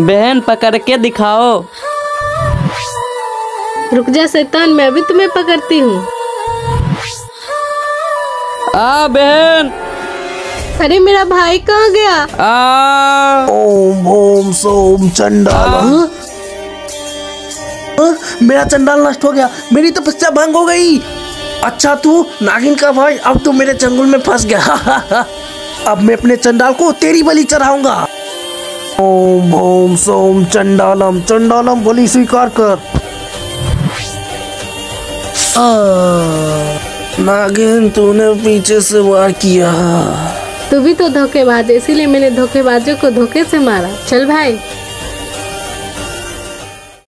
बहन पकड़ के दिखाओ। रुक जा शैतान मैं अभी तुम्हें पकड़ती हूँ। आ बहन। अरे मेरा भाई कहाँ गया? आ। ओम ओम सोम चंडाल। हाँ? हाँ? मेरा चंडाल नष्ट हो गया। मेरी तपस्या भंग हो गई। अच्छा तू नागिन का भाई अब तू मेरे चंगुल में फंस गया। अब मैं अपने चंडाल को तेरी बलि चढ़ाऊँगा। ओम ओम, सोम, चंडालम। चंडालम बलि स्वीकार कर। नागिन, तूने पीछे से वार किया। तू भी तो धोखेबाज, इसीलिए मैंने धोखेबाजों को धोखे से मारा। चल भाई।